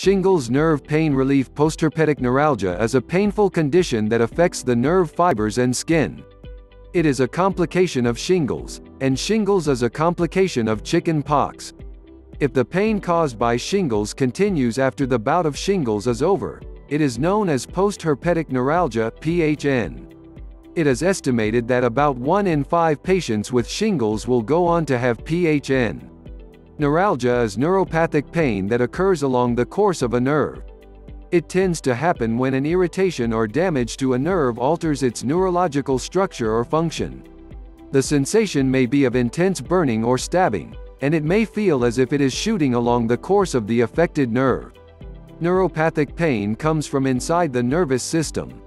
Shingles nerve pain relief postherpetic neuralgia is a painful condition that affects the nerve fibers and skin. It is a complication of shingles, and shingles is a complication of chicken pox. If the pain caused by shingles continues after the bout of shingles is over, it is known as postherpetic neuralgia (PHN). It is estimated that about 1 in 5 patients with shingles will go on to have PHN. Neuralgia is neuropathic pain that occurs along the course of a nerve. It tends to happen when an irritation or damage to a nerve alters its neurological structure or function. The sensation may be of intense burning or stabbing, and it may feel as if it is shooting along the course of the affected nerve. Neuropathic pain comes from inside the nervous system.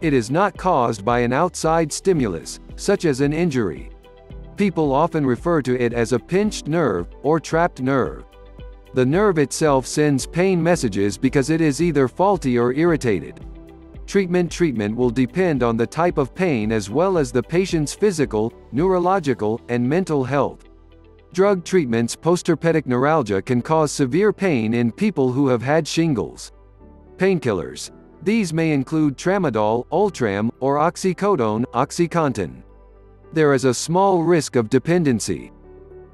It is not caused by an outside stimulus, such as an injury. People often refer to it as a pinched nerve, or trapped nerve. The nerve itself sends pain messages because it is either faulty or irritated. Treatment treatment will depend on the type of pain as well as the patient's physical, neurological, and mental health. Drug treatments postherpetic neuralgia can cause severe pain in people who have had shingles. Painkillers. These may include tramadol, Ultram, or oxycodone, OxyContin. There is a small risk of dependency.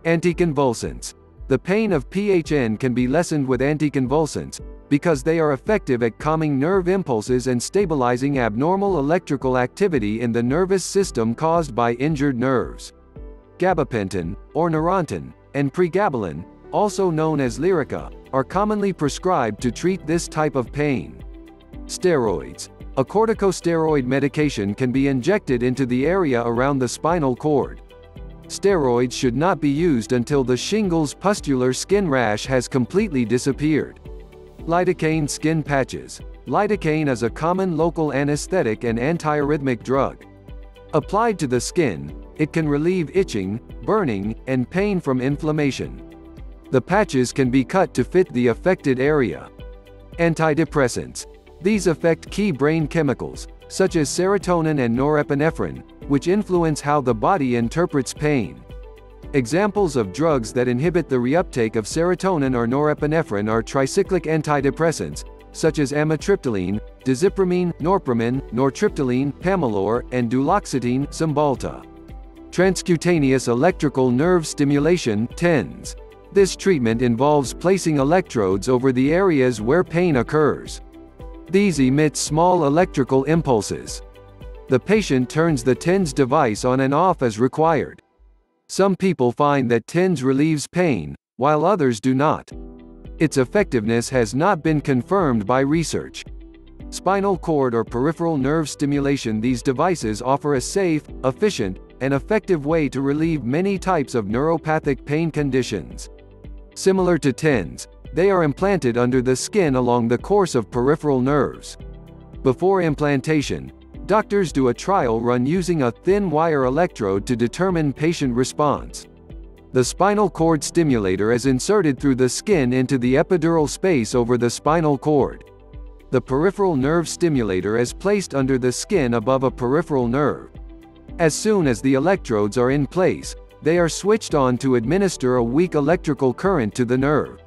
Anticonvulsants. The pain of PHN can be lessened with anticonvulsants, because they are effective at calming nerve impulses and stabilizing abnormal electrical activity in the nervous system caused by injured nerves. Gabapentin, or Neurontin, and pregabalin, also known as Lyrica, are commonly prescribed to treat this type of pain. Steroids. A corticosteroid medication can be injected into the area around the spinal cord. Steroids should not be used until the shingles pustular skin rash has completely disappeared. Lidocaine skin patches. Lidocaine is a common local anesthetic and antiarrhythmic drug. Applied to the skin, it can relieve itching, burning, and pain from inflammation. The patches can be cut to fit the affected area. Antidepressants. These affect key brain chemicals, such as serotonin and norepinephrine, which influence how the body interprets pain. Examples of drugs that inhibit the reuptake of serotonin or norepinephrine are tricyclic antidepressants, such as amitriptyline, desipramine, Norpramin, nortriptyline, pamelor, and duloxetine, Cymbalta. Transcutaneous electrical nerve stimulation, TENS. This treatment involves placing electrodes over the areas where pain occurs. These emit small electrical impulses. The patient turns the TENS device on and off as required. Some people find that TENS relieves pain, while others do not. Its effectiveness has not been confirmed by research. Spinal cord or peripheral nerve stimulation These devices offer a safe, efficient, and effective way to relieve many types of neuropathic pain conditions. Similar to TENS, they are implanted under the skin along the course of peripheral nerves. Before implantation, doctors do a trial run using a thin wire electrode to determine patient response. The spinal cord stimulator is inserted through the skin into the epidural space over the spinal cord. The peripheral nerve stimulator is placed under the skin above a peripheral nerve. As soon as the electrodes are in place, they are switched on to administer a weak electrical current to the nerve.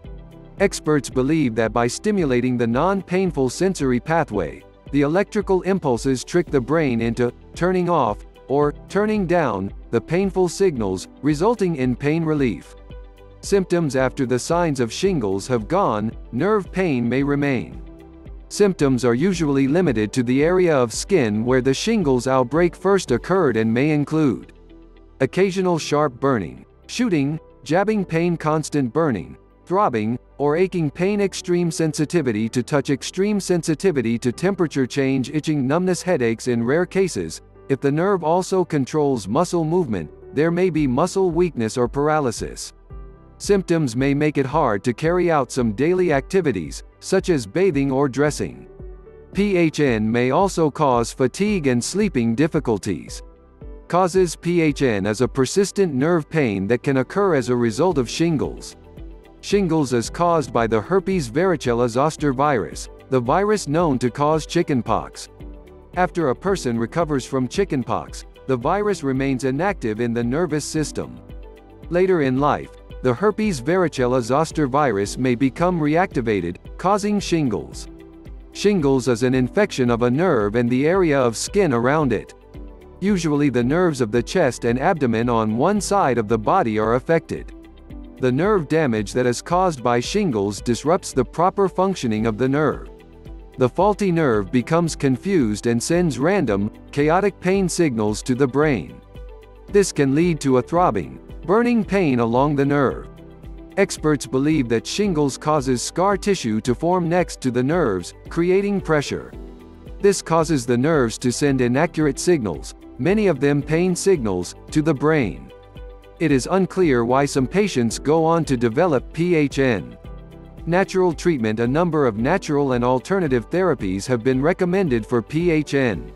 Experts believe that by stimulating the non-painful sensory pathway, the electrical impulses trick the brain into turning off or turning down the painful signals, resulting in pain relief. Symptoms after the signs of shingles have gone, nerve pain may remain. Symptoms are usually limited to the area of skin where the shingles outbreak first occurred and may include occasional sharp burning, shooting, jabbing pain constant burning, throbbing, or aching pain extreme sensitivity to touch extreme sensitivity to temperature change itching numbness headaches in rare cases, if the nerve also controls muscle movement, there may be muscle weakness or paralysis. Symptoms may make it hard to carry out some daily activities, such as bathing or dressing. PHN may also cause fatigue and sleeping difficulties. Causes PHN is a persistent nerve pain that can occur as a result of shingles. Shingles is caused by the herpes varicella zoster virus, the virus known to cause chickenpox. After a person recovers from chickenpox, the virus remains inactive in the nervous system. Later in life, the herpes varicella zoster virus may become reactivated, causing shingles. Shingles is an infection of a nerve and the area of skin around it. Usually the nerves of the chest and abdomen on one side of the body are affected. The nerve damage that is caused by shingles disrupts the proper functioning of the nerve. The faulty nerve becomes confused and sends random, chaotic pain signals to the brain. This can lead to a throbbing, burning pain along the nerve. Experts believe that shingles causes scar tissue to form next to the nerves, creating pressure. This causes the nerves to send inaccurate signals, many of them pain signals, to the brain. It is unclear why some patients go on to develop PHN. Natural treatment A number of natural and alternative therapies have been recommended for PHN.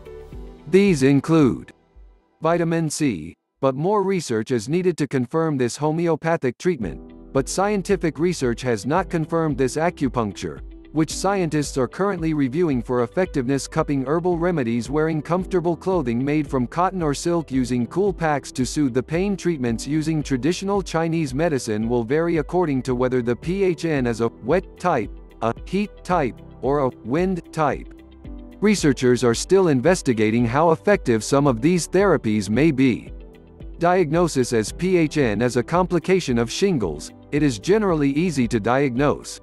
These include vitamin C, but more research is needed to confirm this homeopathic treatment, but scientific research has not confirmed this acupuncture, which scientists are currently reviewing for effectiveness cupping herbal remedies wearing comfortable clothing made from cotton or silk using cool packs to soothe the pain treatments using traditional Chinese medicine will vary according to whether the PHN is a wet type, a heat type, or a wind type. Researchers are still investigating how effective some of these therapies may be. Diagnosis as PHN as a complication of shingles, it is generally easy to diagnose.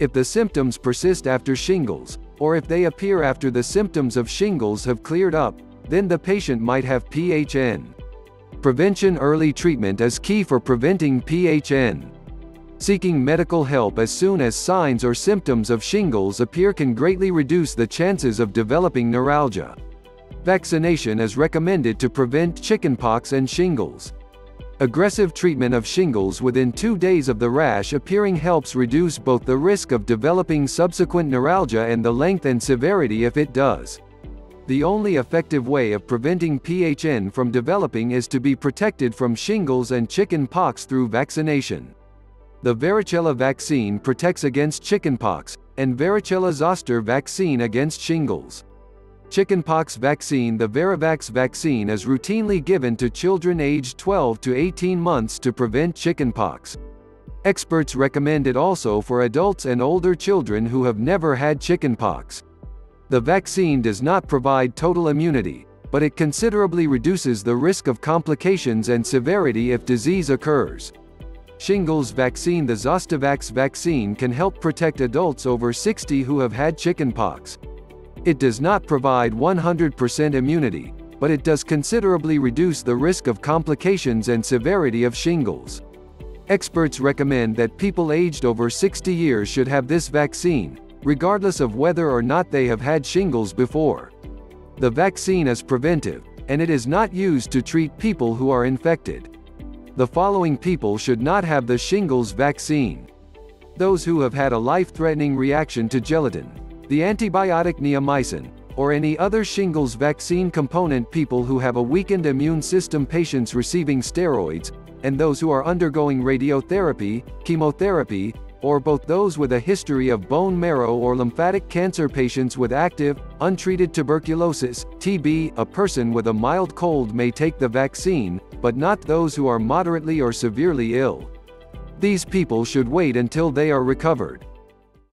If the symptoms persist after shingles, or if they appear after the symptoms of shingles have cleared up, then the patient might have PHN. Prevention Early treatment is key for preventing PHN. Seeking medical help as soon as signs or symptoms of shingles appear can greatly reduce the chances of developing neuralgia. Vaccination is recommended to prevent chickenpox and shingles. Aggressive treatment of shingles within two days of the rash appearing helps reduce both the risk of developing subsequent neuralgia and the length and severity if it does. The only effective way of preventing PHN from developing is to be protected from shingles and chicken pox through vaccination. The varicella vaccine protects against chickenpox, and varicella zoster vaccine against shingles. Chickenpox vaccine The Varivax vaccine is routinely given to children aged 12 to 18 months to prevent chickenpox. Experts recommend it also for adults and older children who have never had chickenpox. The vaccine does not provide total immunity, but it considerably reduces the risk of complications and severity if disease occurs. Shingles vaccine The Zostavax vaccine can help protect adults over 60 who have had chickenpox. It does not provide 100% immunity, but it does considerably reduce the risk of complications and severity of shingles. Experts recommend that people aged over 60 years should have this vaccine, regardless of whether or not they have had shingles before. The vaccine is preventive, and it is not used to treat people who are infected. The following people should not have the shingles vaccine. Those who have had a life-threatening reaction to gelatin, the antibiotic neomycin, or any other shingles vaccine component people who have a weakened immune system patients receiving steroids, and those who are undergoing radiotherapy, chemotherapy, or both those with a history of bone marrow or lymphatic cancer patients with active, untreated tuberculosis, TB, a person with a mild cold may take the vaccine, but not those who are moderately or severely ill. These people should wait until they are recovered.